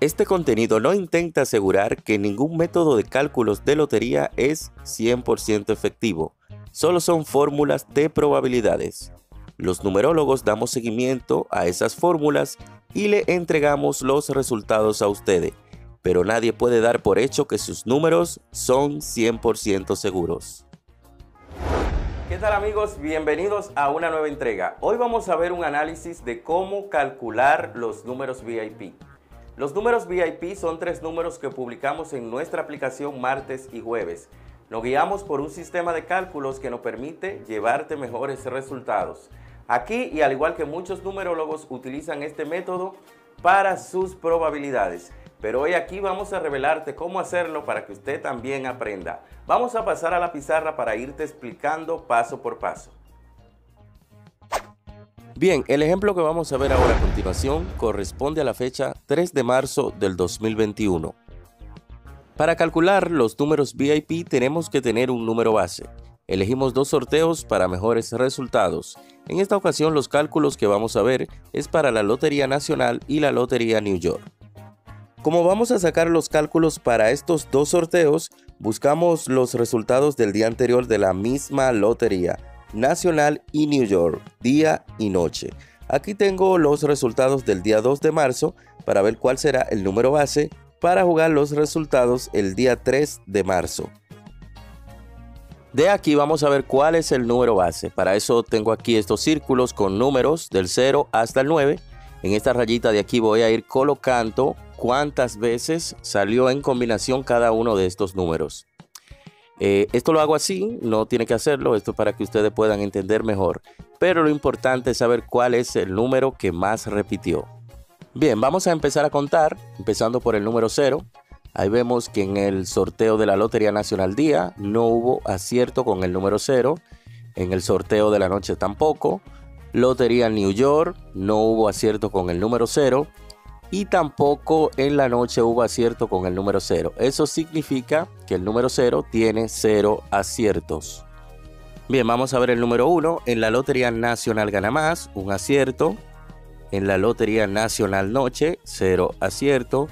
Este contenido no intenta asegurar que ningún método de cálculos de lotería es 100% efectivo, solo son fórmulas de probabilidades. Los numerólogos damos seguimiento a esas fórmulas y le entregamos los resultados a ustedes, pero nadie puede dar por hecho que sus números son 100% seguros. ¿Qué tal amigos? Bienvenidos a una nueva entrega. Hoy vamos a ver un análisis de cómo calcular los números VIP. Los números VIP son tres números que publicamos en nuestra aplicación martes y jueves. Nos guiamos por un sistema de cálculos que nos permite llevarte mejores resultados. Aquí, y al igual que muchos numerólogos, utilizan este método para sus probabilidades. Pero hoy aquí vamos a revelarte cómo hacerlo para que usted también aprenda. Vamos a pasar a la pizarra para irte explicando paso por paso. Bien, el ejemplo que vamos a ver ahora a continuación corresponde a la fecha 3 de marzo del 2021. Para calcular los números VIP tenemos que tener un número base. Elegimos dos sorteos para mejores resultados. En esta ocasión los cálculos que vamos a ver es para la Lotería Nacional y la Lotería New York. Como vamos a sacar los cálculos para estos dos sorteos, buscamos los resultados del día anterior de la misma lotería Nacional y New York, día y noche. Aquí tengo los resultados del día 2 de marzo para ver cuál será el número base para jugar los resultados el día 3 de marzo. De aquí vamos a ver cuál es el número base. Para eso tengo aquí estos círculos con números del 0 hasta el 9. En esta rayita de aquí voy a ir colocando cuántas veces salió en combinación cada uno de estos números. Eh, esto lo hago así, no tiene que hacerlo, esto para que ustedes puedan entender mejor. Pero lo importante es saber cuál es el número que más repitió. Bien, vamos a empezar a contar, empezando por el número 0. Ahí vemos que en el sorteo de la Lotería Nacional Día no hubo acierto con el número 0. En el sorteo de la noche tampoco. Lotería New York no hubo acierto con el número 0 y tampoco en la noche hubo acierto con el número 0. Eso significa que el número 0 tiene 0 aciertos. Bien, vamos a ver el número 1. En la Lotería Nacional Gana Más, un acierto. En la Lotería Nacional Noche, 0 acierto.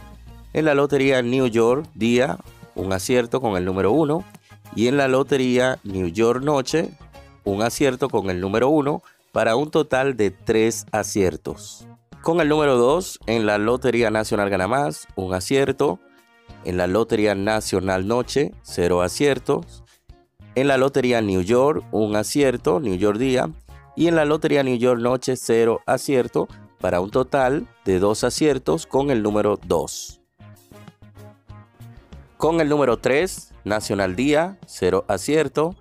En la Lotería New York Día, un acierto con el número 1. Y en la Lotería New York Noche, un acierto con el número 1 para un total de 3 aciertos. Con el número 2, en la Lotería Nacional Gana Más, un acierto. En la Lotería Nacional Noche, cero aciertos. En la Lotería New York, un acierto, New York Día. Y en la Lotería New York Noche, cero acierto, para un total de dos aciertos con el número 2. Con el número 3, Nacional Día, cero acierto.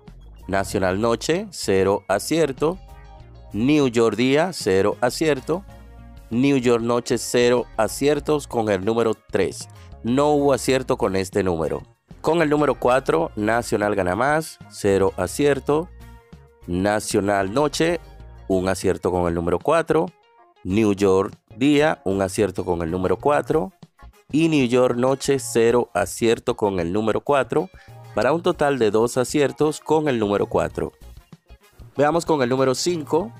Nacional Noche, cero acierto. New York Día, cero acierto. New York Noche 0 aciertos con el número 3. No hubo acierto con este número. Con el número 4, Nacional gana más, 0 acierto. Nacional Noche, un acierto con el número 4. New York Día, un acierto con el número 4. Y New York Noche, 0 acierto con el número 4. Para un total de 2 aciertos con el número 4. Veamos con el número 5.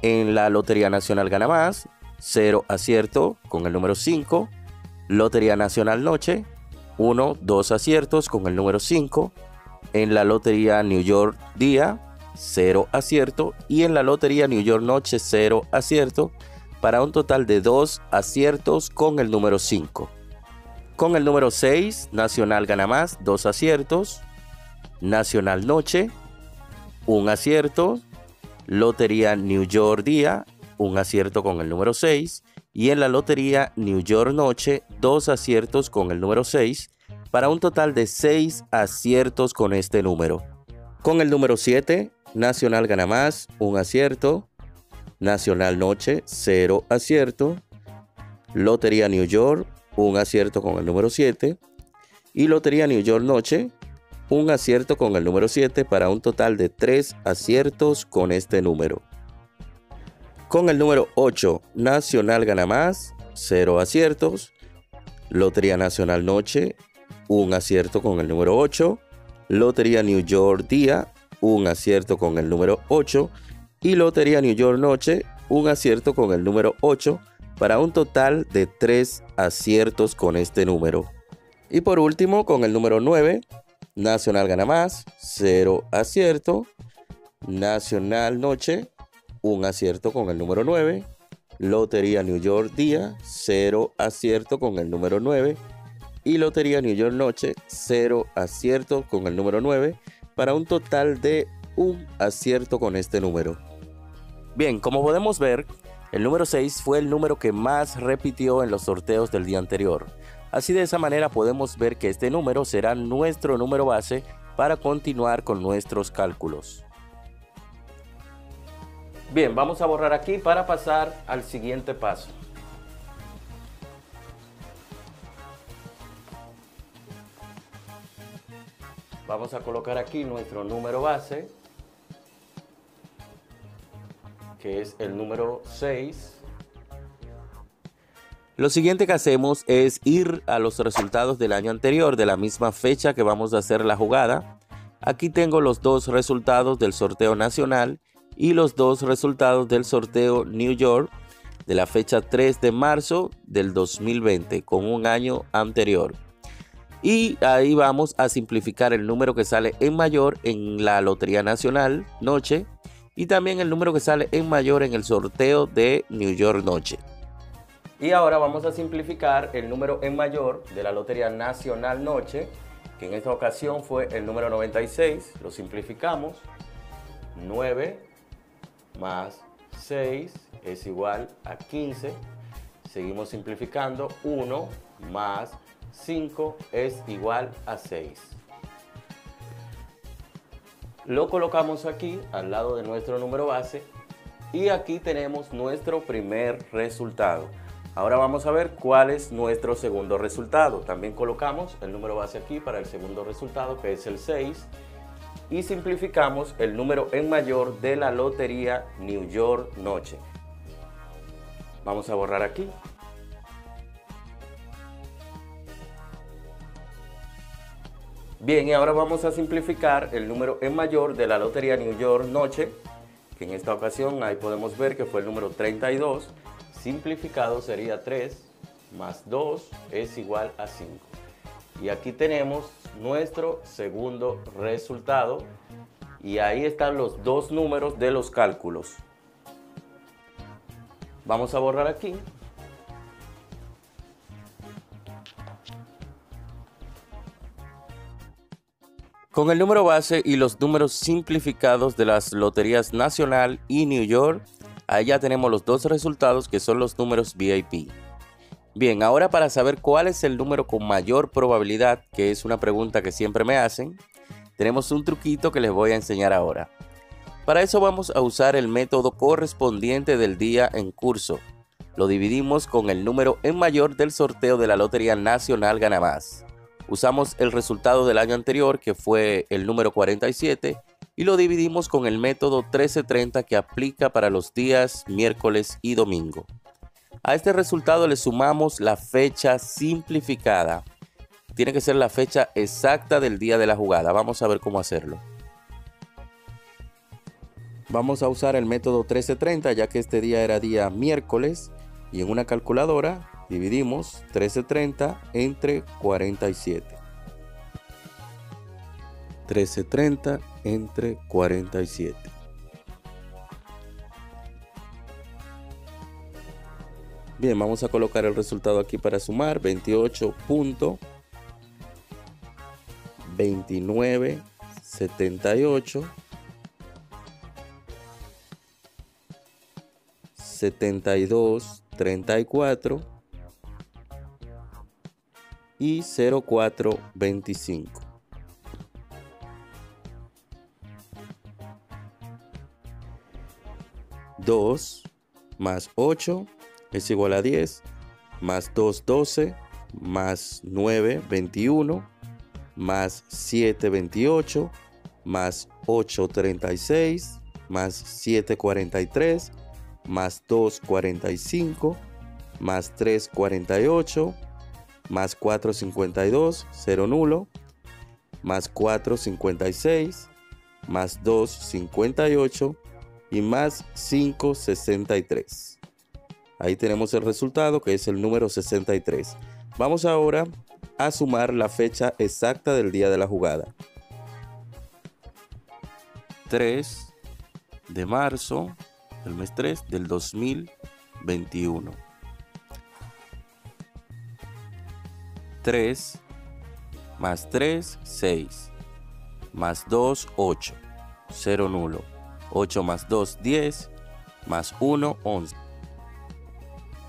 En la Lotería Nacional Gana Más, 0 acierto con el número 5. Lotería Nacional Noche, 1, 2 aciertos con el número 5. En la Lotería New York Día, 0 acierto. Y en la Lotería New York Noche, 0 acierto. Para un total de 2 aciertos con el número 5. Con el número 6, Nacional gana más, 2 aciertos. Nacional Noche, 1 acierto. Lotería New York Día, un acierto con el número 6 y en la lotería New York Noche dos aciertos con el número 6 para un total de 6 aciertos con este número. Con el número 7, Nacional gana más, un acierto. Nacional Noche, 0 acierto. Lotería New York, un acierto con el número 7. Y Lotería New York Noche, un acierto con el número 7 para un total de 3 aciertos con este número. Con el número 8, Nacional gana más, 0 aciertos. Lotería Nacional Noche, un acierto con el número 8. Lotería New York Día, un acierto con el número 8. Y Lotería New York Noche, un acierto con el número 8 para un total de 3 aciertos con este número. Y por último, con el número 9, Nacional gana más, 0 acierto. Nacional Noche, un acierto con el número 9. Lotería New York Día, 0 acierto con el número 9. Y Lotería New York Noche, 0 acierto con el número 9, para un total de un acierto con este número. Bien, como podemos ver, el número 6 fue el número que más repitió en los sorteos del día anterior. Así de esa manera podemos ver que este número será nuestro número base para continuar con nuestros cálculos. Bien, vamos a borrar aquí para pasar al siguiente paso. Vamos a colocar aquí nuestro número base, que es el número 6. Lo siguiente que hacemos es ir a los resultados del año anterior, de la misma fecha que vamos a hacer la jugada. Aquí tengo los dos resultados del sorteo nacional y los dos resultados del sorteo New York de la fecha 3 de marzo del 2020 con un año anterior. Y ahí vamos a simplificar el número que sale en mayor en la Lotería Nacional Noche y también el número que sale en mayor en el sorteo de New York Noche. Y ahora vamos a simplificar el número en mayor de la Lotería Nacional Noche, que en esta ocasión fue el número 96. Lo simplificamos. 9 más 6 es igual a 15. Seguimos simplificando. 1 más 5 es igual a 6. Lo colocamos aquí al lado de nuestro número base y aquí tenemos nuestro primer resultado. Ahora vamos a ver cuál es nuestro segundo resultado. También colocamos el número base aquí para el segundo resultado que es el 6 y simplificamos el número en mayor de la lotería New York Noche. Vamos a borrar aquí. Bien, y ahora vamos a simplificar el número en mayor de la lotería New York Noche, que en esta ocasión ahí podemos ver que fue el número 32. Simplificado sería 3 más 2 es igual a 5. Y aquí tenemos nuestro segundo resultado. Y ahí están los dos números de los cálculos. Vamos a borrar aquí. Con el número base y los números simplificados de las loterías Nacional y New York, ya tenemos los dos resultados que son los números VIP. Bien, ahora para saber cuál es el número con mayor probabilidad, que es una pregunta que siempre me hacen, tenemos un truquito que les voy a enseñar ahora. Para eso vamos a usar el método correspondiente del día en curso. Lo dividimos con el número en mayor del sorteo de la Lotería Nacional Gana Más. Usamos el resultado del año anterior, que fue el número 47, y lo dividimos con el método 1330 que aplica para los días miércoles y domingo. A este resultado le sumamos la fecha simplificada. Tiene que ser la fecha exacta del día de la jugada. Vamos a ver cómo hacerlo. Vamos a usar el método 1330 ya que este día era día miércoles y en una calculadora dividimos 1330 entre 47. 1330 entre 47. Bien, vamos a colocar el resultado aquí para sumar. 28.2978 72 34 y 0425 2 más 8 es igual a 10, más 2, 12, más 9, 21, más 7, 28, más 8, 36, más 7, 43, más 2, 45, más 3, 48, más 4, 52, 0 nulo, más 4, 56, más 2, 58 y más 5, 63. Ahí tenemos el resultado que es el número 63. Vamos ahora a sumar la fecha exacta del día de la jugada. 3 de marzo del mes 3 del 2021. 3 más 3, 6. Más 2, 8. 0 nulo. 8 más 2, 10. Más 1, 11.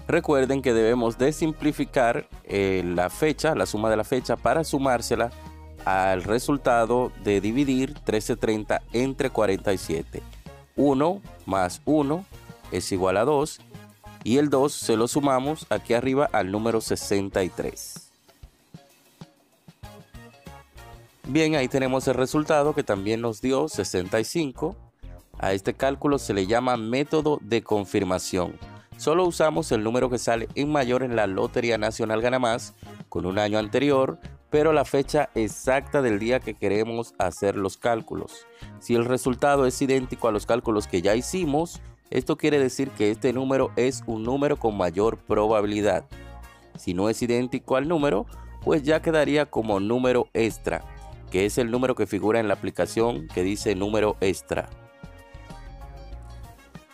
Recuerden que debemos de simplificar eh, la fecha, la suma de la fecha, para sumársela al resultado de dividir 1330 entre 47. 1 más 1 es igual a 2 y el 2 se lo sumamos aquí arriba al número 63. Bien, ahí tenemos el resultado que también nos dio 65. A este cálculo se le llama método de confirmación. Solo usamos el número que sale en mayor en la Lotería Nacional Gana Más con un año anterior, pero la fecha exacta del día que queremos hacer los cálculos. Si el resultado es idéntico a los cálculos que ya hicimos, esto quiere decir que este número es un número con mayor probabilidad. Si no es idéntico al número, pues ya quedaría como número extra que es el número que figura en la aplicación que dice número extra.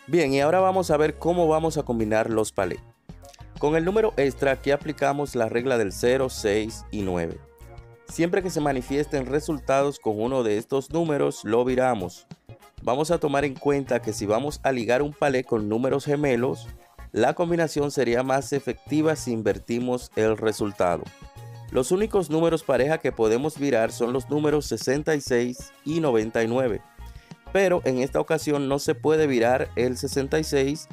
Bien, y ahora vamos a ver cómo vamos a combinar los palés. Con el número extra aquí aplicamos la regla del 0, 6 y 9. Siempre que se manifiesten resultados con uno de estos números, lo viramos. Vamos a tomar en cuenta que si vamos a ligar un palé con números gemelos, la combinación sería más efectiva si invertimos el resultado. Los únicos números pareja que podemos virar son los números 66 y 99. Pero en esta ocasión no se puede virar el 66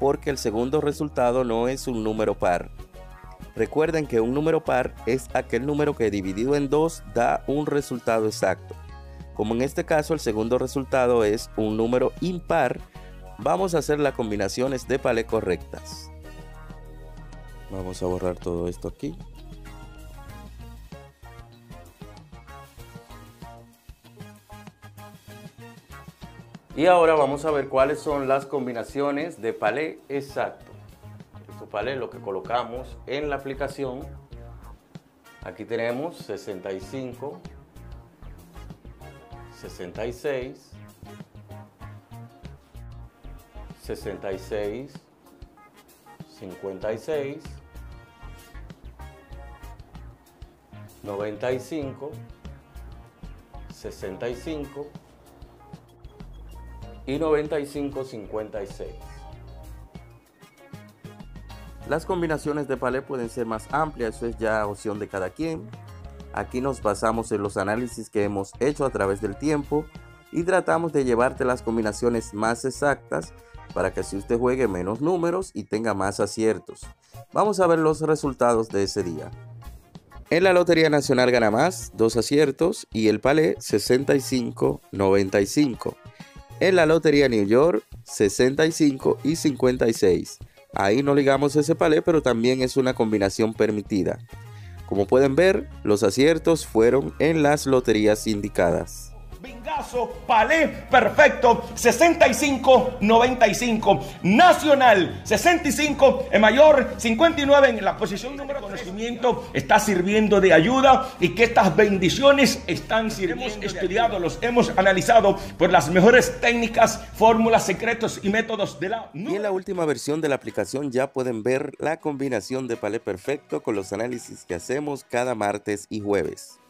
porque el segundo resultado no es un número par. Recuerden que un número par es aquel número que dividido en 2 da un resultado exacto. Como en este caso el segundo resultado es un número impar, vamos a hacer las combinaciones de palé correctas. Vamos a borrar todo esto aquí. Y ahora vamos a ver cuáles son las combinaciones de palé exacto. Estos palé lo que colocamos en la aplicación. Aquí tenemos 65, 66, 66, 56, 95, 65, y 9556. Las combinaciones de palé pueden ser más amplias, eso es ya opción de cada quien. Aquí nos basamos en los análisis que hemos hecho a través del tiempo y tratamos de llevarte las combinaciones más exactas para que así usted juegue menos números y tenga más aciertos. Vamos a ver los resultados de ese día. En la Lotería Nacional gana más, dos aciertos y el palé 65-95. En la Lotería New York, 65 y 56. Ahí no ligamos ese palé, pero también es una combinación permitida. Como pueden ver, los aciertos fueron en las loterías indicadas. Bingazo, palé, perfecto, 65-95. Nacional, 65, en mayor, 59 en la posición número de conocimiento está sirviendo de ayuda y que estas bendiciones están sirviendo. Hemos estudiado, los hemos analizado por las mejores técnicas, fórmulas, secretos y métodos de la... Y en la última versión de la aplicación ya pueden ver la combinación de palé perfecto con los análisis que hacemos cada martes y jueves.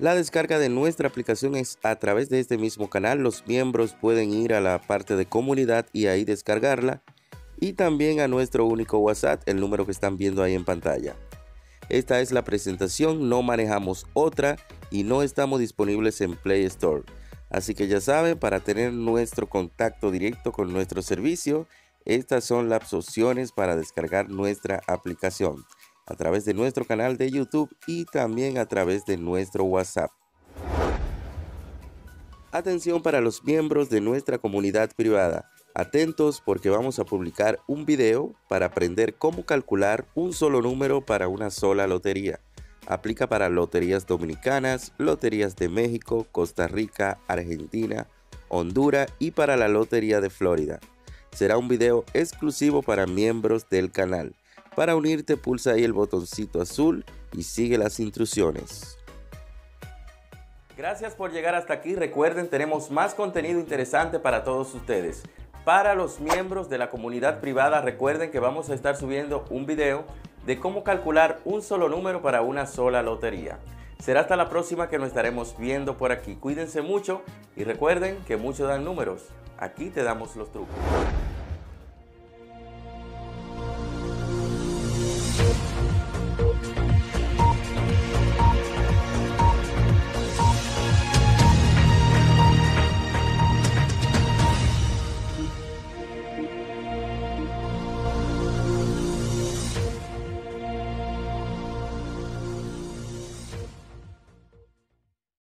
La descarga de nuestra aplicación es a través de este mismo canal. Los miembros pueden ir a la parte de comunidad y ahí descargarla. Y también a nuestro único WhatsApp, el número que están viendo ahí en pantalla. Esta es la presentación, no manejamos otra y no estamos disponibles en Play Store. Así que ya saben, para tener nuestro contacto directo con nuestro servicio, estas son las opciones para descargar nuestra aplicación a través de nuestro canal de YouTube y también a través de nuestro WhatsApp. Atención para los miembros de nuestra comunidad privada. Atentos porque vamos a publicar un video para aprender cómo calcular un solo número para una sola lotería. Aplica para loterías dominicanas, loterías de México, Costa Rica, Argentina, Honduras y para la Lotería de Florida. será un video exclusivo para miembros del canal. Para unirte pulsa ahí el botoncito azul y sigue las instrucciones. Gracias por llegar hasta aquí. Recuerden, tenemos más contenido interesante para todos ustedes. Para los miembros de la comunidad privada, recuerden que vamos a estar subiendo un video de cómo calcular un solo número para una sola lotería. Será hasta la próxima que nos estaremos viendo por aquí. Cuídense mucho y recuerden que muchos dan números. Aquí te damos los trucos.